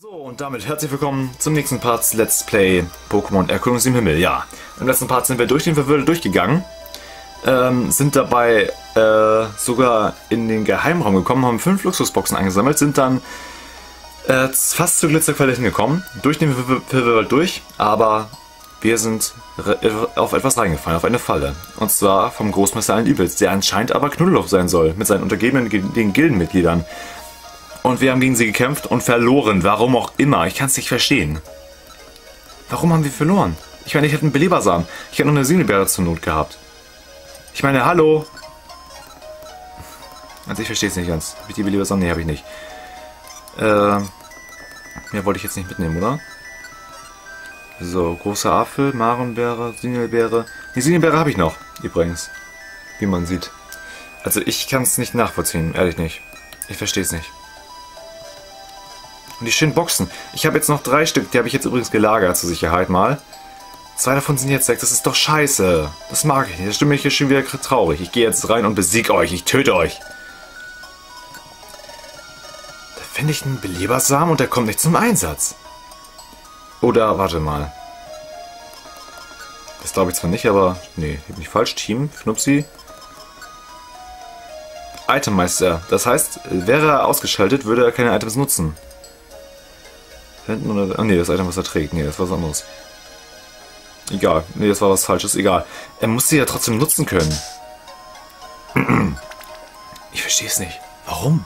So, und damit herzlich willkommen zum nächsten Part Let's Play Pokémon Erkundung im Himmel. Ja, im letzten Part sind wir durch den Verwirrte durchgegangen, ähm, sind dabei äh, sogar in den Geheimraum gekommen, haben fünf Luxusboxen eingesammelt, sind dann äh, fast zur Glitzerquelle hingekommen, durch den Verwirrte durch, aber wir sind auf etwas reingefallen, auf eine Falle. Und zwar vom Großmeister allen Übels, der anscheinend aber Knuddelhof sein soll, mit seinen Untergebenen, den Gildenmitgliedern. Und wir haben gegen sie gekämpft und verloren. Warum auch immer. Ich kann es nicht verstehen. Warum haben wir verloren? Ich meine, ich hätte einen Belebersamen. Ich hätte noch eine Sinelbeere zur Not gehabt. Ich meine, hallo? Also ich verstehe es nicht ganz. Habe ich die Belebersamen? Nee, habe ich nicht. Äh, mehr wollte ich jetzt nicht mitnehmen, oder? So, großer Apfel, Marenbeere, Sinelbeere. Die Sinelbeere habe ich noch, übrigens. Wie man sieht. Also ich kann es nicht nachvollziehen, ehrlich nicht. Ich verstehe es nicht. Und die schönen Boxen. Ich habe jetzt noch drei Stück, die habe ich jetzt übrigens gelagert zur Sicherheit mal. Zwei davon sind jetzt weg, das ist doch scheiße. Das mag ich nicht, da stimme ich hier schon wieder traurig. Ich gehe jetzt rein und besiege euch, ich töte euch. Da finde ich einen Belebersamen und der kommt nicht zum Einsatz. Oder, warte mal. Das glaube ich zwar nicht, aber... Nee, ich nicht falsch. Team, Fnupsi. Itemmeister. Das heißt, wäre er ausgeschaltet, würde er keine Items nutzen. Hinten oder... Ah nee, das Item, was er trägt. Nee, das war was anderes. Egal. Nee, das war was Falsches. Egal. Er muss sie ja trotzdem nutzen können. Ich verstehe es nicht. Warum?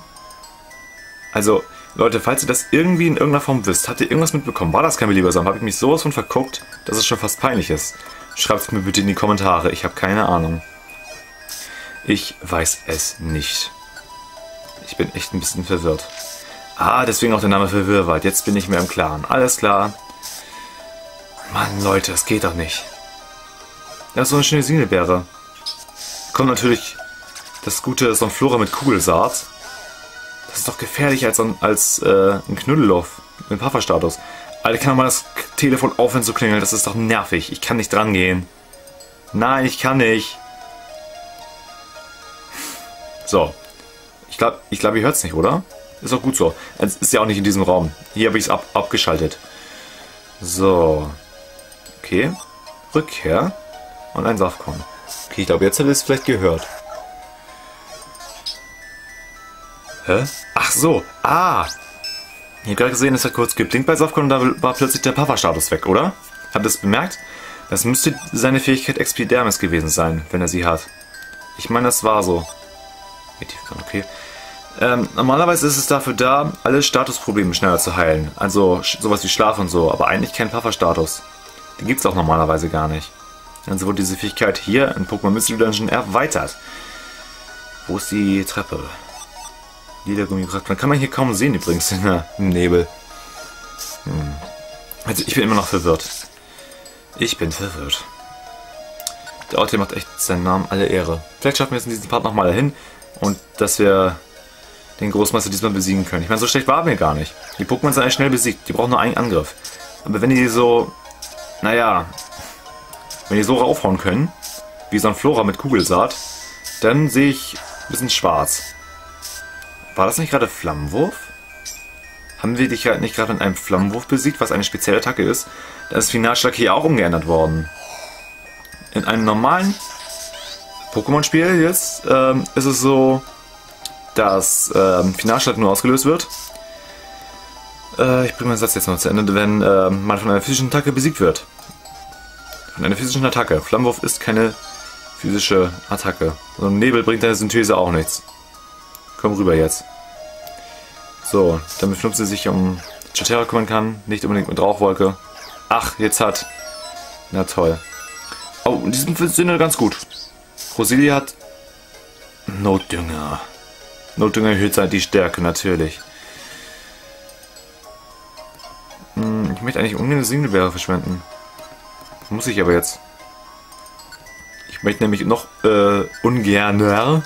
Also, Leute, falls ihr das irgendwie in irgendeiner Form wisst, habt ihr irgendwas mitbekommen? War das kein Beliebersam? Habe ich mich sowas von verguckt, dass es schon fast peinlich ist? Schreibt es mir bitte in die Kommentare. Ich habe keine Ahnung. Ich weiß es nicht. Ich bin echt ein bisschen verwirrt. Ah, deswegen auch der Name Verwirrwald. Jetzt bin ich mir im Klaren. Alles klar. Mann, Leute, das geht doch nicht. Ja, so eine schöne Singelbeere. Kommt natürlich das gute Sonflora mit Kugelsaat. Das ist doch gefährlich als, als äh, ein Knuddeloff mit Puffer-Status. Alter, kann doch mal das Telefon aufhören zu klingeln. Das ist doch nervig. Ich kann nicht dran gehen. Nein, ich kann nicht. So. Ich glaube, ich glaub, ihr hört es nicht, oder? Ist auch gut so. Es ist ja auch nicht in diesem Raum. Hier habe ich es ab, abgeschaltet. So. Okay. Rückkehr. Und ein Saftkorn. Okay, ich glaube, jetzt habt ihr es vielleicht gehört. Hä? Ach so. Ah. Ich habe gerade gesehen, es hat kurz geblinkt bei Saftkorn und da war plötzlich der Puffer-Status weg, oder? Habt ihr es bemerkt? Das müsste seine Fähigkeit Expidermis gewesen sein, wenn er sie hat. Ich meine, das war so. Okay. Ähm, normalerweise ist es dafür da, alle Statusprobleme schneller zu heilen. Also sowas wie Schlaf und so, aber eigentlich kein Puffer-Status. Den gibt es auch normalerweise gar nicht. Also wurde diese Fähigkeit hier in Pokémon Mystery Dungeon erweitert. Wo ist die Treppe? Ledergummi Man kann man hier kaum sehen übrigens in der, im Nebel. Hm. Also ich bin immer noch verwirrt. Ich bin verwirrt. Der Ort hier macht echt seinen Namen alle Ehre. Vielleicht schaffen wir es in diesem Part nochmal dahin und dass wir den Großmeister diesmal besiegen können. Ich meine, so schlecht waren wir gar nicht. Die Pokémon sind eigentlich schnell besiegt. Die brauchen nur einen Angriff. Aber wenn die so, naja, wenn die so raufhauen können, wie so ein Flora mit Kugelsaat, dann sehe ich ein bisschen schwarz. War das nicht gerade Flammenwurf? Haben wir dich halt nicht gerade mit einem Flammenwurf besiegt, was eine spezielle Attacke ist? Da ist Finalschlag hier auch umgeändert worden. In einem normalen Pokémon-Spiel jetzt ähm, ist es so, dass ähm, Finalschlag nur ausgelöst wird. Äh, ich bringe meinen Satz jetzt noch zu Ende, wenn äh, man von einer physischen Attacke besiegt wird. Von einer physischen Attacke. Flammenwurf ist keine physische Attacke. So ein Nebel bringt deine Synthese auch nichts. Komm rüber jetzt. So, damit Schnupsi sich um Chotera kümmern kann. Nicht unbedingt mit Rauchwolke. Ach, jetzt hat... Na toll. Oh, in diesem Sinne ganz gut. Rosilia hat... Notdünger. Notdünger erhöht halt die Stärke, natürlich. Hm, ich möchte eigentlich ungern eine Singelbeere verschwenden. Muss ich aber jetzt. Ich möchte nämlich noch äh, ungerner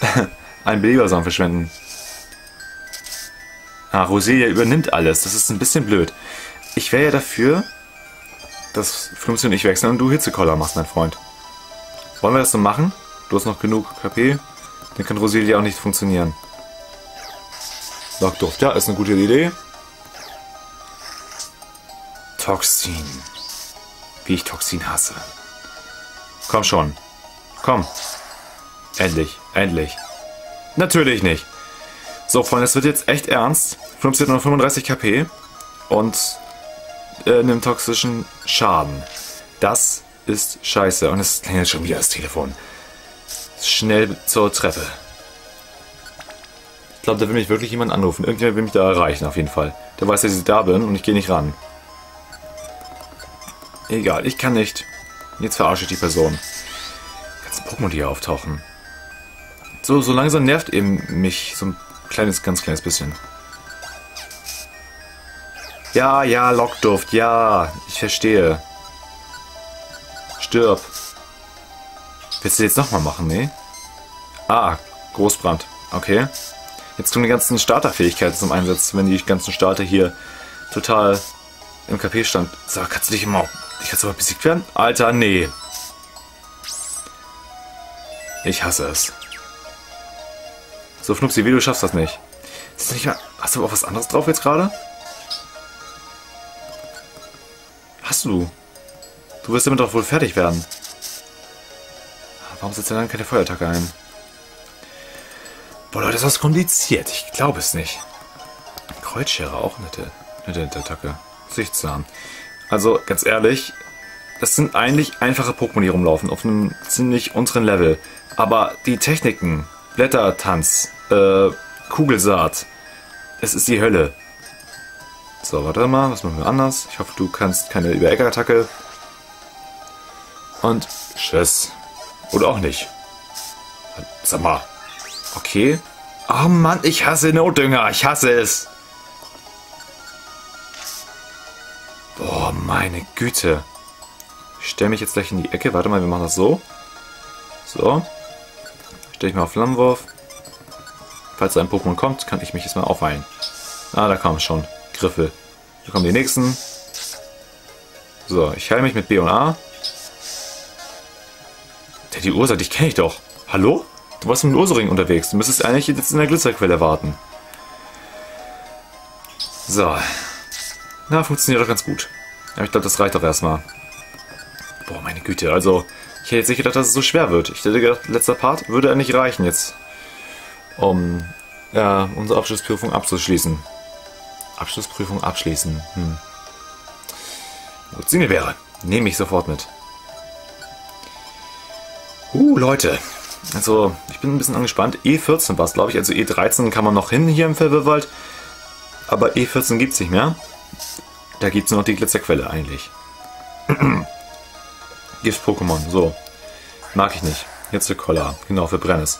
einen Belebersamen verschwenden. Ah, Roselia übernimmt alles. Das ist ein bisschen blöd. Ich wäre ja dafür, dass Flumsi und ich wechseln und du Hitzekoller machst, mein Freund. Wollen wir das so machen? Du hast noch genug KP. Dann kann Roselia auch nicht funktionieren. Lockduft, ja, ist eine gute Idee. Toxin. Wie ich Toxin hasse. Komm schon. Komm. Endlich, endlich. Natürlich nicht. So, Freunde, es wird jetzt echt ernst. 1535 KP und äh, einem toxischen Schaden. Das ist scheiße. Und es klingelt schon wieder das Telefon. Schnell zur Treppe. Ich glaube, da will mich wirklich jemand anrufen. Irgendjemand will mich da erreichen, auf jeden Fall. Der weiß, dass ich da bin und ich gehe nicht ran. Egal, ich kann nicht. Jetzt verarsche ich die Person. Ganzen Pokémon, die hier auftauchen. So, so langsam nervt eben mich so ein kleines, ganz kleines bisschen. Ja, ja, Lockduft, ja, ich verstehe. Stirb. Willst du jetzt nochmal machen, nee? Ah, Großbrand. Okay. Jetzt kommen die ganzen Starterfähigkeiten zum Einsatz, wenn die ganzen Starter hier total im KP stand. So, kannst du dich immer... Ich du mal besiegt werden? Alter, nee. Ich hasse es. So, Fnupsi, wie du schaffst das nicht. Ist das nicht mal, hast du auch was anderes drauf jetzt gerade? Hast du? Du wirst damit doch wohl fertig werden. Warum setzt er dann keine Feuerattacke ein? Boah, Leute, das ist kompliziert. Ich glaube es nicht. Kreuzschere, auch nette, nette, Attacke. Sichtsam. Also, ganz ehrlich, das sind eigentlich einfache Pokémon, die rumlaufen, auf einem ziemlich unteren Level. Aber die Techniken, Blättertanz, äh, Kugelsaat, es ist die Hölle. So, warte mal, was machen wir anders? Ich hoffe, du kannst keine Überecker-Attacke. Und Tschüss. Oder auch nicht. Sag mal. Okay. Oh Mann, ich hasse Notdünger. Ich hasse es. Boah, meine Güte. Ich stelle mich jetzt gleich in die Ecke. Warte mal, wir machen das so. So. Stelle ich mal auf Flammenwurf. Falls ein Pokémon kommt, kann ich mich jetzt mal aufheilen. Ah, da kam es schon. Griffel. Hier kommen die nächsten. So, ich heile mich mit B und A. Die Ursa, dich kenne ich doch. Hallo? Du warst dem Ursaring unterwegs. Du müsstest eigentlich jetzt in der Glitzerquelle warten. So. Na, funktioniert doch ganz gut. Aber ich glaube, das reicht doch erstmal. Boah, meine Güte. Also, ich hätte jetzt nicht gedacht, dass es so schwer wird. Ich hätte gedacht, letzter Part würde er nicht reichen jetzt. Um ja, unsere Abschlussprüfung abzuschließen. Abschlussprüfung abschließen. Hm. Sinne wäre. Nehme ich sofort mit. Uh, Leute. Also, ich bin ein bisschen angespannt. E14 war es, glaube ich. Also E13 kann man noch hin hier im Verwirrwald. Aber E14 gibt es nicht mehr. Da gibt es nur noch die Glitzerquelle eigentlich. Gift-Pokémon, so. Mag ich nicht. Jetzt für Koller. Genau, für Brennes.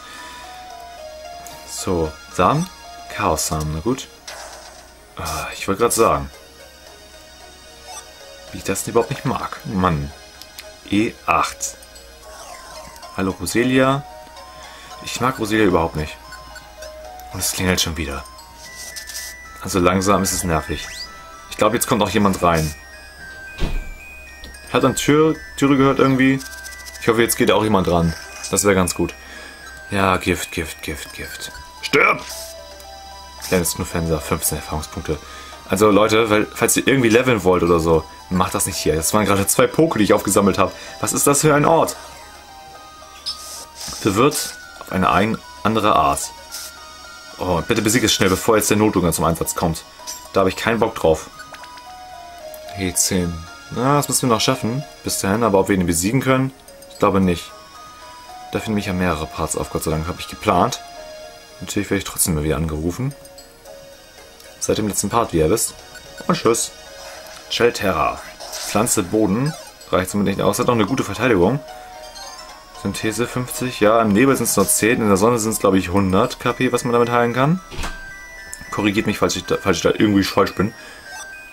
So, Samen? Chaos-Samen, na gut. Ah, ich wollte gerade sagen. Wie ich das überhaupt nicht mag. Mann. E8. Hallo Roselia. Ich mag Roselia überhaupt nicht. Und es klingelt schon wieder. Also langsam ist es nervig. Ich glaube, jetzt kommt auch jemand rein. Hat an Tür, Türe gehört irgendwie. Ich hoffe, jetzt geht auch jemand ran. Das wäre ganz gut. Ja, Gift, Gift, Gift, Gift. Stirb! Kleines Knuffenser, 15 Erfahrungspunkte. Also Leute, falls ihr irgendwie leveln wollt oder so, macht das nicht hier. Das waren gerade zwei Poke, die ich aufgesammelt habe. Was ist das für ein Ort? Verwirrt auf eine ein andere Art. Oh, bitte besieg es schnell, bevor jetzt der Notdrunger zum Einsatz kommt. Da habe ich keinen Bock drauf. G10. Na, das müssen wir noch schaffen. Bis dahin, aber ob wir ihn besiegen können? Ich glaube nicht. Da finden mich ja mehrere Parts auf, Gott sei Dank, habe ich geplant. Natürlich werde ich trotzdem mal wieder angerufen. Seit dem letzten Part, wie ihr wisst. Und tschüss. Chelterra. Pflanze Boden. Reicht somit nicht aus. Hat noch eine gute Verteidigung. Synthese 50. Ja, im Nebel sind es nur 10. In der Sonne sind es, glaube ich, 100 KP, was man damit heilen kann. Korrigiert mich, falls ich da, falls ich da irgendwie falsch bin.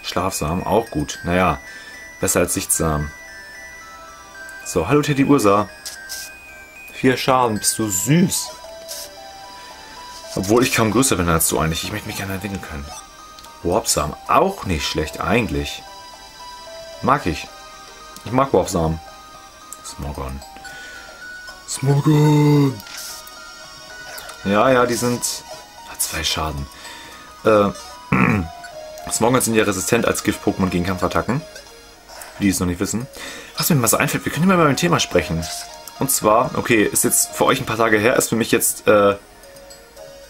Schlafsamen, auch gut. Naja, besser als Sichtsamen. So, hallo Teddy Ursa. Vier Schaden, bist du süß. Obwohl ich kaum größer bin als du eigentlich. Ich möchte mich gerne entwickeln können. Warpsamen. Auch nicht schlecht, eigentlich. Mag ich. Ich mag Warpsamen. Smogon. Smogon. Ja, ja, die sind... Hat zwei Schaden. Äh, Smogons sind ja resistent als Gift-Pokémon gegen Kampfattacken. Die es noch nicht wissen. Was mir mal so einfällt, wir können mal über ein Thema sprechen. Und zwar, okay, ist jetzt für euch ein paar Tage her, ist für mich jetzt äh,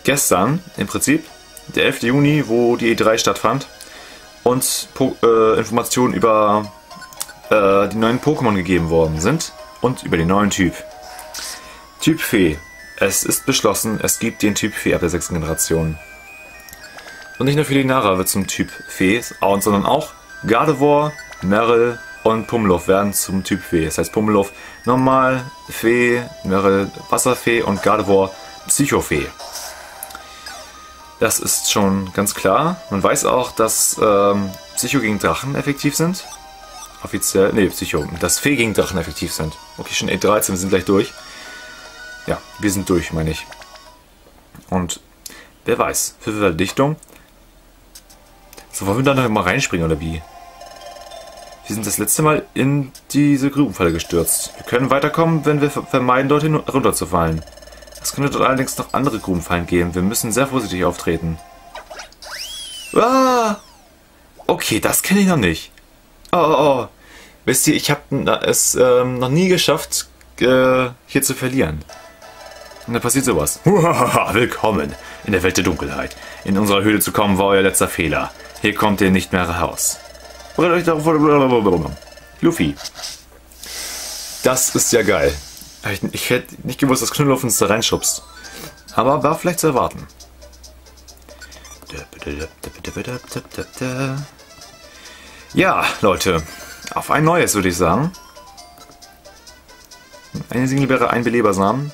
gestern im Prinzip, der 11. Juni, wo die E3 stattfand und po äh, Informationen über äh, die neuen Pokémon gegeben worden sind und über den neuen Typ. Typ Fee. Es ist beschlossen, es gibt den Typ Fee ab der sechsten Generation. Und nicht nur für die Nara wird zum Typ Fee, sondern auch Gardevoir, Meryl und Pummeluff werden zum Typ Fee. Das heißt Pummeluff normal, Fee, Meryl Wasserfee und Gardevoir Psychofee. Das ist schon ganz klar. Man weiß auch, dass ähm, Psycho gegen Drachen effektiv sind. Offiziell, ne, Psycho, dass Fee gegen Drachen effektiv sind. Okay, schon E13, wir sind gleich durch. Ja, wir sind durch, meine ich. Und wer weiß, für Dichtung. So, wollen wir da noch mal reinspringen oder wie? Wir sind das letzte Mal in diese Grubenfalle gestürzt. Wir können weiterkommen, wenn wir vermeiden, dorthin runterzufallen. Es könnte dort allerdings noch andere Grubenfallen geben. Wir müssen sehr vorsichtig auftreten. Ah! Okay, das kenne ich noch nicht. Oh, oh, oh. Wisst ihr, ich habe es ähm, noch nie geschafft, äh, hier zu verlieren. Und dann passiert sowas. Willkommen in der Welt der Dunkelheit. In unserer Höhle zu kommen war euer letzter Fehler. Hier kommt ihr nicht mehr raus. Luffy. Das ist ja geil. Ich, ich hätte nicht gewusst, dass Knüller uns da reinschubst. Aber war vielleicht zu erwarten. Ja, Leute. Auf ein neues, würde ich sagen. Eine Singlebäre, ein Belebersamen.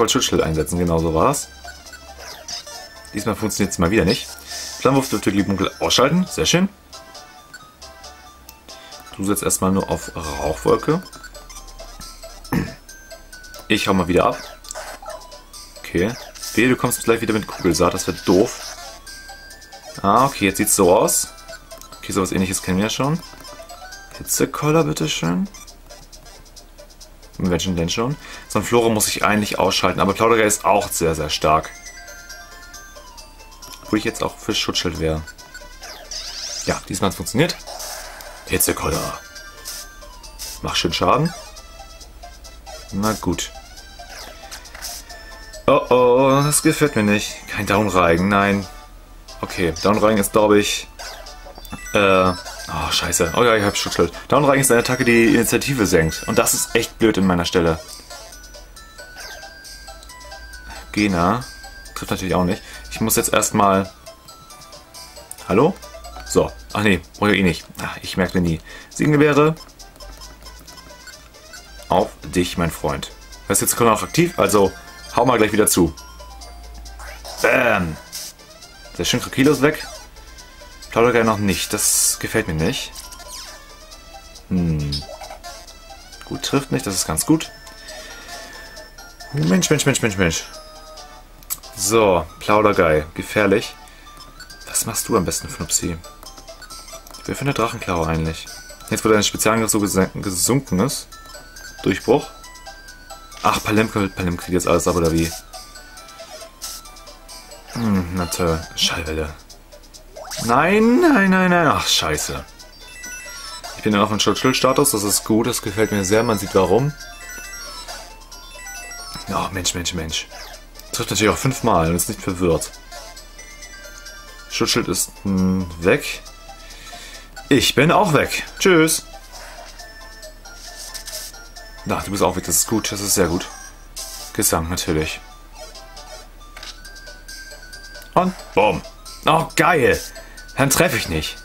Wollte Schutzschild einsetzen, genau so war es. Diesmal funktioniert es mal wieder nicht. Flammenwurf dürfte die Munkel ausschalten. Sehr schön. Du setzt erstmal nur auf Rauchwolke. Ich hau mal wieder ab. Okay. Wehe, du kommst gleich wieder mit Kugelsaat. Das wird doof. Ah, okay, jetzt sieht's so aus. Okay, sowas ähnliches kennen wir ja schon. Hitzekoller, bitteschön. Welchen denn schon? So ein Flora muss ich eigentlich ausschalten, aber Plauderer ist auch sehr, sehr stark. Wo ich jetzt auch für Schutzschild wäre. Ja, diesmal hat es funktioniert. Hitzekoller. Mach schön Schaden. Na gut. Oh oh, das gefällt mir nicht. Kein Downreigen, nein. Okay, Downreigen ist, glaube ich... Äh... Oh, scheiße. Oh ja, ich hab Schutzschild. Downreigen ist eine Attacke, die Initiative senkt. Und das ist echt blöd in meiner Stelle. Gena. Trifft natürlich auch nicht. Ich muss jetzt erstmal... Hallo? So. Ach nee, brauche ich eh nicht. Ach, ich merke mir nie. Siegengebäre. Auf dich, mein Freund. Das ist jetzt auch aktiv, also hau mal gleich wieder zu. Bam. Sehr schön, Krokilos weg. Plaudergeil noch nicht. Das gefällt mir nicht. Hm. Gut, trifft nicht. Das ist ganz gut. Mensch, Mensch, Mensch, Mensch, Mensch. So, Plaudergeil. Gefährlich. Was machst du am besten, Fnupsi? Wer für eine Drachenklaue eigentlich? Jetzt, wo dein Spezialangriff so gesunken ist. Durchbruch. Ach, Palemke, Palemke kriegt jetzt alles ab, oder wie? Hm, na toll. Schallwelle. Nein, nein, nein, nein. Ach, scheiße. Ich bin auf dem Schutzschildstatus, das ist gut, das gefällt mir sehr, man sieht warum. Oh, Mensch, Mensch, Mensch. Trifft natürlich auch fünfmal und ist nicht verwirrt. Schutzschild ist mh, hm, weg. Ich bin auch weg. Tschüss. Na, du bist auch weg, das ist gut, das ist sehr gut. Gesang, natürlich. Und bumm. Oh, geil. Dann treffe ich nicht.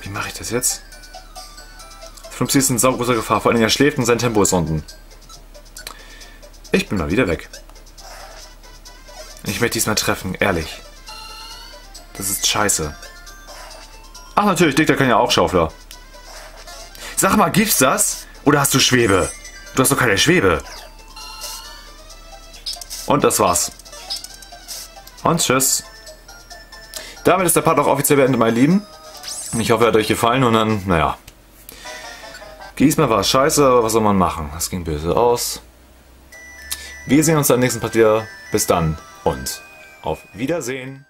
Wie mache ich das jetzt? Flumpsy ist in saugroßer Gefahr, vor allem er schläft und sein Tempo ist unten. Ich bin mal wieder weg. Ich möchte diesmal treffen, ehrlich. Das ist scheiße. Ach natürlich, Dick, der kann ja auch Schaufler. Sag mal, gibt's das? Oder hast du Schwebe? Du hast doch keine Schwebe. Und das war's. Und tschüss. Damit ist der Part auch offiziell beendet, meine Lieben. Ich hoffe, er hat euch gefallen und dann, naja, Diesmal war es scheiße, aber was soll man machen? Das ging böse aus. Wir sehen uns am nächsten Part wieder. Bis dann und auf Wiedersehen.